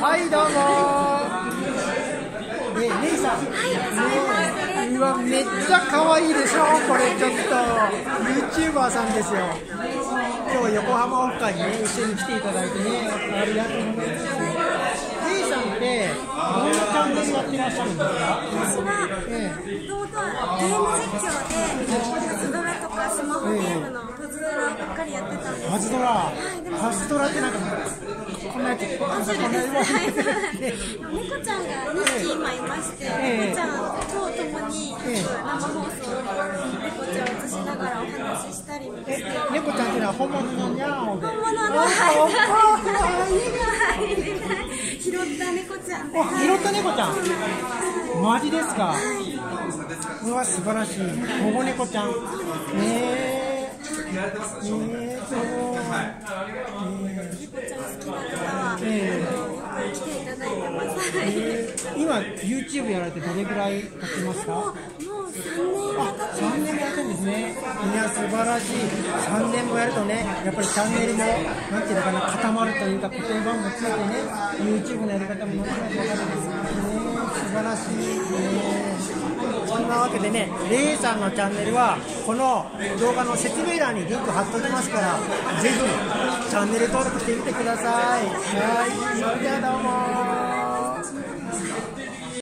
はいどうもねレイさん、ね、うわめっちゃ可愛いでしょ？これちょっと。YouTuber さんですよ。今日横浜オフ会にね一緒に来ていただいてね。ありがとうございます。さんってどんなチャンネルやってらっしゃるんですか？私は、えもともとはゲーム実況で、パズドラとかスマホゲームのパズドラばっかりやってたんですパズドラ、はい、でもパズドラってなんか猫ちゃんが2匹今いまして、ええ。猫ちゃんと共によく生放送で猫ちゃんを映しながらお話ししたりもして。え猫ちゃんっていうのは本物のニャーオで。本物のあはい。拾った猫ちゃん。拾った猫ちゃん。マジですか。うわ素晴らしい。保護猫ちゃん。ねえねえそう猫ちゃん好きな方は、えあのえ今 YouTube やられてどれぐらい経ちますか？もうもう3年が経って3年もやってるんですね。いや素晴らしい。3年もやるとねやっぱりチャンネルもなんていうのかな固まるというか固定版もついてね YouTube のやり方も後々分かるんですね。素晴らしい。ねそんなわけでねレイさんのチャンネルはこの動画の説明欄にリンク貼っておきますからぜひチャンネル登録してみてください。はい。それではどうも